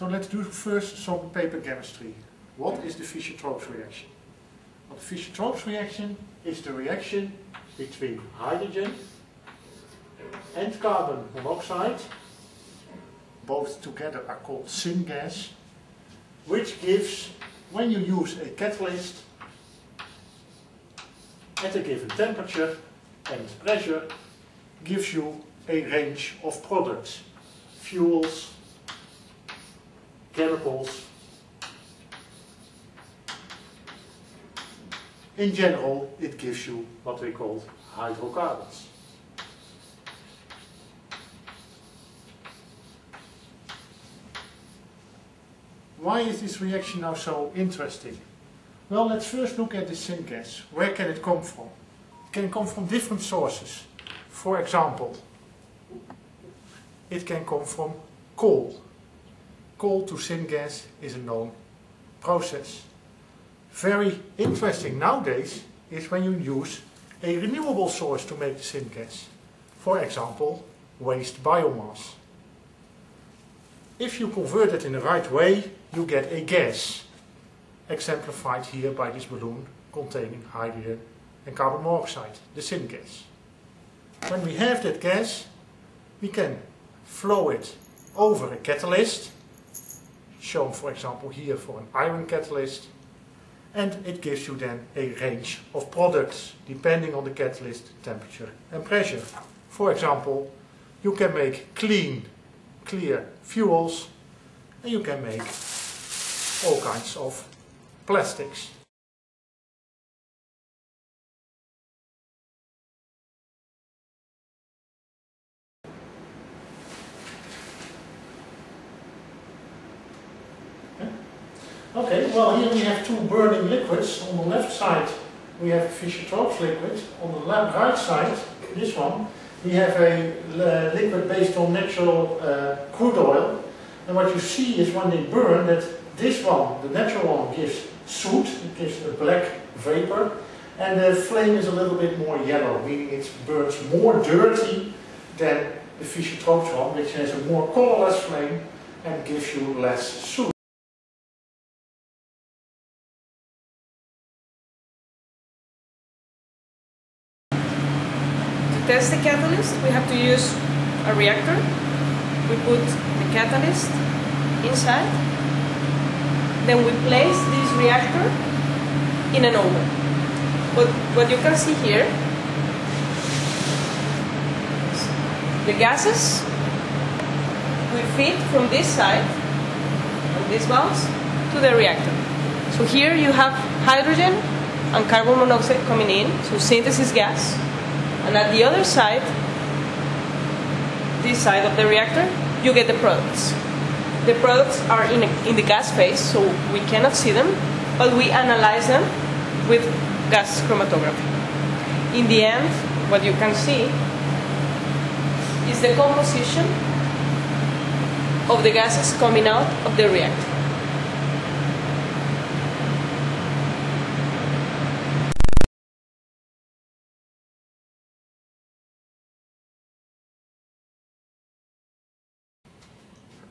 So let's do first some paper chemistry. What is the Fischer-Tropsch reaction? Well, the Fischer-Tropsch reaction is the reaction between hydrogen and carbon monoxide, both together are called syngas, which gives, when you use a catalyst at a given temperature and pressure, gives you a range of products, fuels, chemicals. In general, it gives you what we call hydrocarbons. Why is this reaction now so interesting? Well, let's first look at the syngas. Where can it come from? It can come from different sources. For example, it can come from coal. Coal to syngas is a known process. Very interesting nowadays is when you use a renewable source to make the syngas. For example, waste biomass. If you convert it in the right way, you get a gas, exemplified here by this balloon containing hydrogen and carbon monoxide, the syngas. When we have that gas, we can flow it over a catalyst, shown for example here for an iron catalyst, and it gives you then a range of products depending on the catalyst temperature and pressure. For example, you can make clean, clear fuels and you can make all kinds of plastics. Okay, well here we have two burning liquids. On the left side we have Fischer-Tropsch liquid. On the right side, this one, we have a uh, liquid based on natural uh, crude oil. And what you see is when they burn that this one, the natural one, gives soot, it gives a black vapor. And the flame is a little bit more yellow, meaning it burns more dirty than the Fischer-Tropsch one, which has a more colorless flame and gives you less soot. Test the catalyst, we have to use a reactor. We put the catalyst inside. Then we place this reactor in an oven. But what you can see here, the gases we feed from this side, from these valves, to the reactor. So here you have hydrogen and carbon monoxide coming in, so synthesis gas. And at the other side, this side of the reactor, you get the products. The products are in, a, in the gas phase, so we cannot see them, but we analyze them with gas chromatography. In the end, what you can see is the composition of the gases coming out of the reactor.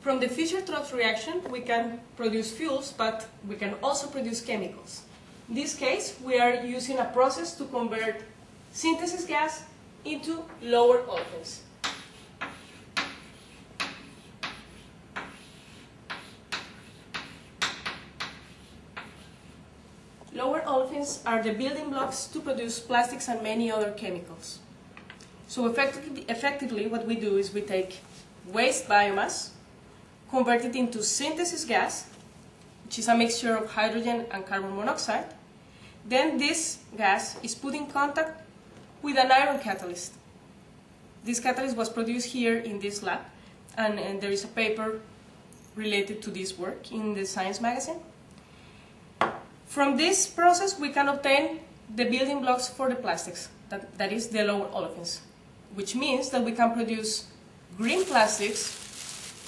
From the Fischer-Tropsch reaction, we can produce fuels, but we can also produce chemicals. In this case, we are using a process to convert synthesis gas into lower olefins. Lower olefins are the building blocks to produce plastics and many other chemicals. So effectively, effectively what we do is we take waste biomass, convert it into synthesis gas, which is a mixture of hydrogen and carbon monoxide. Then this gas is put in contact with an iron catalyst. This catalyst was produced here in this lab, and, and there is a paper related to this work in the Science magazine. From this process, we can obtain the building blocks for the plastics, that, that is the lower olefins, which means that we can produce green plastics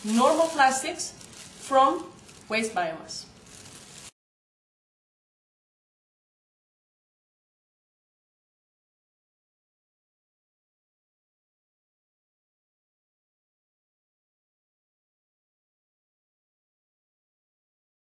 normal plastics from waste biomass.